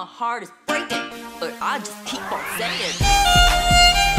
my heart is breaking, but I just keep on saying.